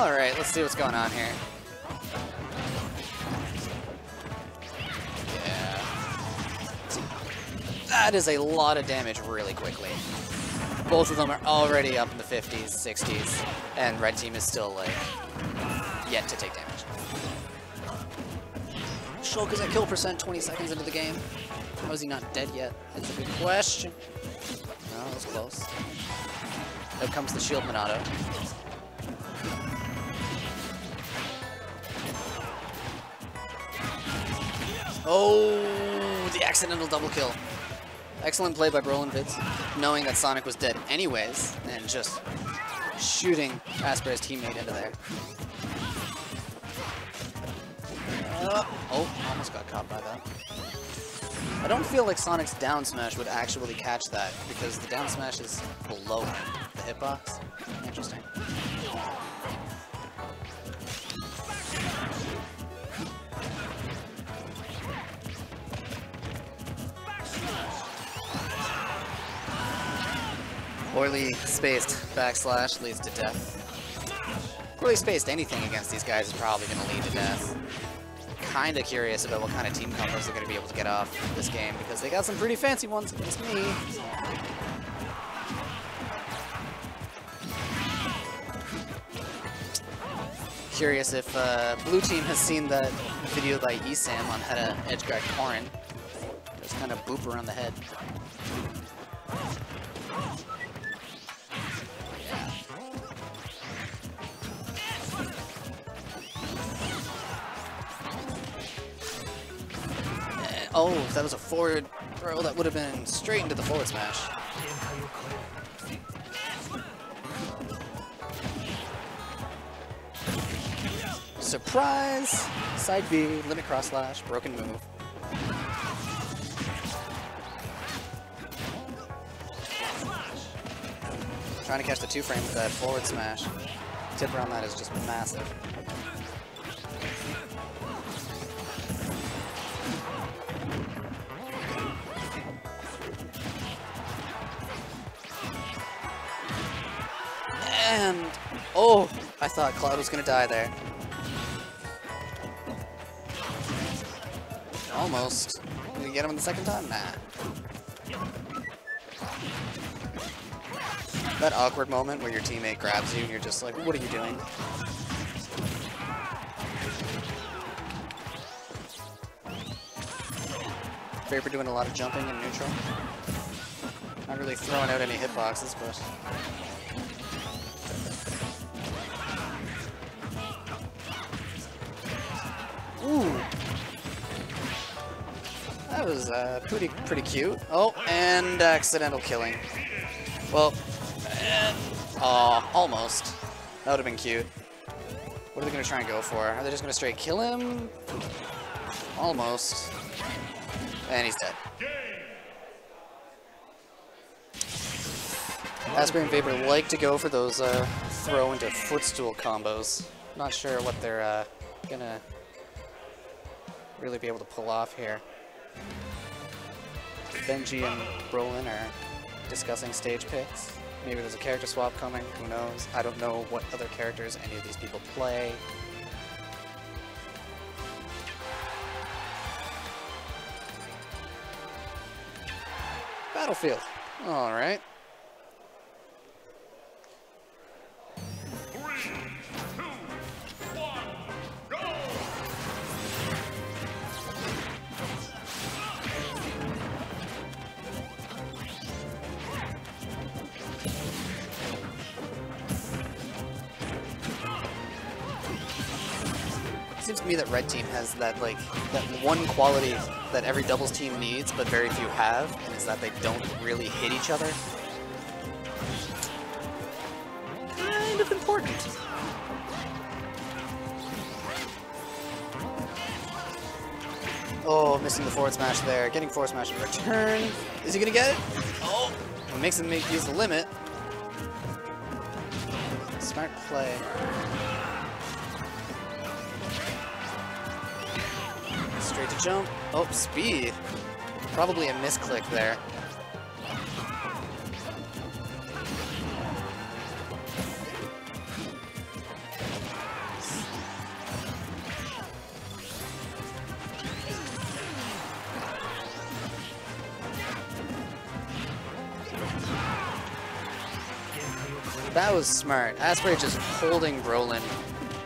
Alright, let's see what's going on here. Yeah. That is a lot of damage really quickly. Both of them are already up in the 50s, 60s, and red team is still, like, yet to take damage. Shulk is at kill percent 20 seconds into the game. How is he not dead yet? That's a good question. No, that was close. Out comes the shield Monado. Oh, the accidental double kill. Excellent play by Brolinvids, knowing that Sonic was dead anyways, and just shooting Asprey's teammate into there. Uh, oh, almost got caught by that. I don't feel like Sonic's down smash would actually catch that, because the down smash is below the hitbox. Interesting. Poorly spaced backslash leads to death. Poorly spaced anything against these guys is probably going to lead to death. Kinda curious about what kind of team combos they're going to be able to get off this game, because they got some pretty fancy ones against me. Curious if uh, Blue Team has seen that video by ESAM on how to edgeguard Corrin. Just kind of boop around the head. Oh, if that was a forward throw, that would have been straight into the forward smash. Surprise! Side B, limit cross slash, broken move. Trying to catch the two frame with that forward smash. Tip around that is just massive. And, oh, I thought Cloud was going to die there. Almost. Did you get him the second time? Nah. That awkward moment where your teammate grabs you and you're just like, what are you doing? Vapor doing a lot of jumping in neutral. Not really throwing out any hitboxes, but Ooh. That was uh, pretty pretty cute. Oh, and accidental killing. Well, eh, aw, almost. That would have been cute. What are they going to try and go for? Are they just going to straight kill him? Almost. And he's dead. Asprey and Vapor like to go for those uh, throw into footstool combos. Not sure what they're uh, gonna really be able to pull off here. Benjie and Brolin are discussing stage picks. Maybe there's a character swap coming, who knows? I don't know what other characters any of these people play. Battlefield. Alright. To me that red team has that like that one quality that every doubles team needs, but very few have, and is that they don't really hit each other. Kind of important. Oh, missing the forward smash there. Getting forward smash in return. Is he gonna get it? Oh, it makes him make, use the limit. Smart play. jump. Oh, speed. Probably a misclick there. That was smart. Asprey just holding Brolin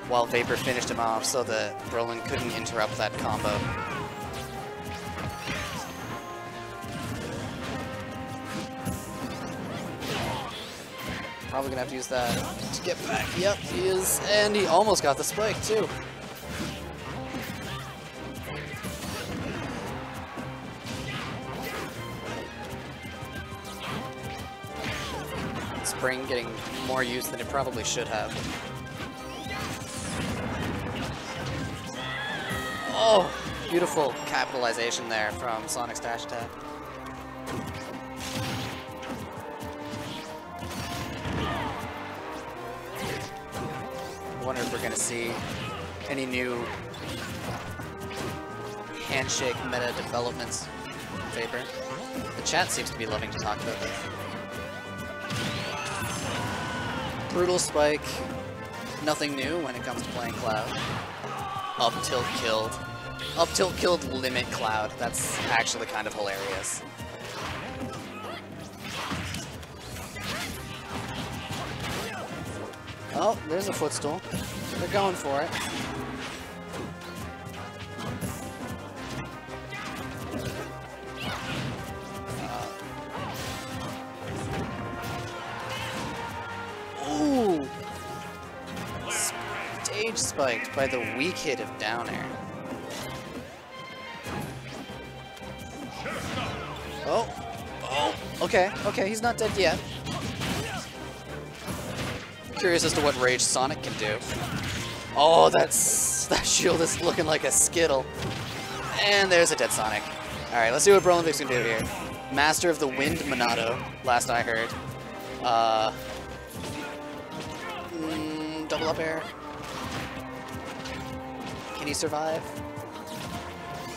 while Vapor finished him off so that Brolin couldn't interrupt that combo. Probably gonna have to use that to get back. Yep, he is. And he almost got the spike too. Spring getting more use than it probably should have. Oh, beautiful capitalization there from Sonic's dash attack. Wonder if we're going to see any new handshake meta developments in Vapor. The chat seems to be loving to talk about this. Brutal Spike, nothing new when it comes to playing Cloud. Up tilt killed. Up tilt killed limit Cloud. That's actually kind of hilarious. Oh, there's a footstool. They're going for it. Ooh! Stage spiked by the weak hit of down air. Oh! Oh! Okay, okay, he's not dead yet. Curious as to what Rage Sonic can do. Oh, that's that shield is looking like a Skittle. And there's a dead Sonic. Alright, let's see what Brolinvids gonna do here. Master of the Wind Monado, last I heard. Uh, mm, double up air. Can he survive?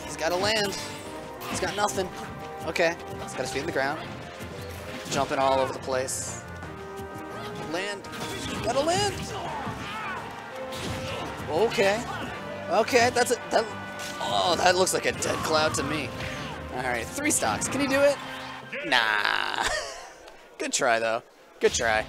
He's gotta land. He's got nothing. Okay, he's got his feet in the ground. Jumping all over the place. Okay. Okay, that's it. That, oh, that looks like a dead cloud to me. Alright, three stocks. Can you do it? Nah. Good try, though. Good try.